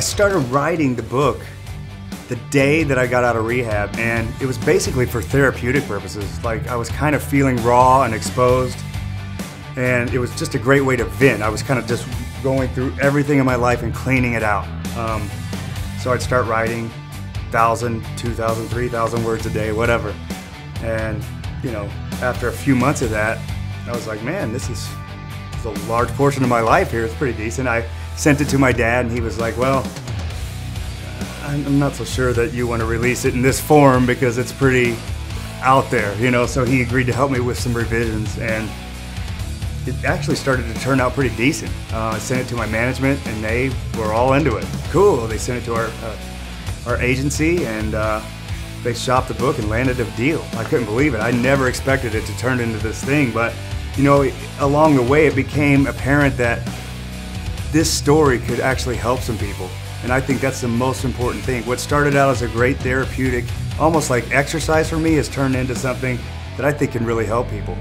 started writing the book the day that I got out of rehab, and it was basically for therapeutic purposes. Like I was kind of feeling raw and exposed, and it was just a great way to vent. I was kind of just going through everything in my life and cleaning it out. Um, so I'd start writing, thousand, two thousand, three thousand words a day, whatever. And you know, after a few months of that, I was like, man, this is, is a large portion of my life here. It's pretty decent. I sent it to my dad, and he was like, well I'm not so sure that you want to release it in this form because it's pretty out there, you know. So he agreed to help me with some revisions, and it actually started to turn out pretty decent. Uh, I sent it to my management, and they were all into it. Cool. They sent it to our uh, our agency, and uh, they shopped the book and landed a deal. I couldn't believe it. I never expected it to turn into this thing, but you know, along the way, it became apparent that this story could actually help some people. And I think that's the most important thing. What started out as a great therapeutic, almost like exercise for me, has turned into something that I think can really help people.